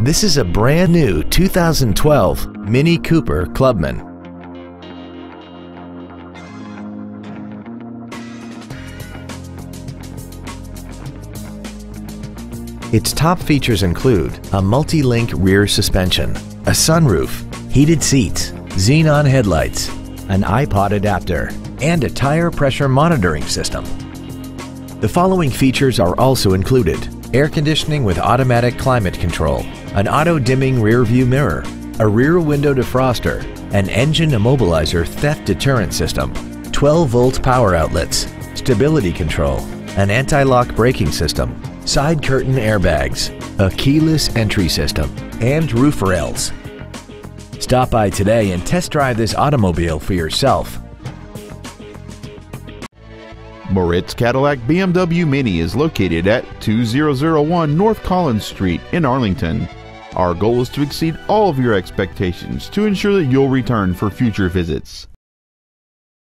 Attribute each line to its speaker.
Speaker 1: This is a brand new 2012 Mini Cooper Clubman. Its top features include a multi-link rear suspension, a sunroof, heated seats, xenon headlights, an iPod adapter, and a tire pressure monitoring system. The following features are also included. Air conditioning with automatic climate control, an auto-dimming rear view mirror, a rear window defroster, an engine immobilizer theft deterrent system, 12 volt power outlets, stability control, an anti-lock braking system, side curtain airbags, a keyless entry system, and roof rails. Stop by today and test drive this automobile for yourself.
Speaker 2: Moritz Cadillac BMW Mini is located at 2001 North Collins Street in Arlington. Our goal is to exceed all of your expectations to ensure that you'll return for future visits.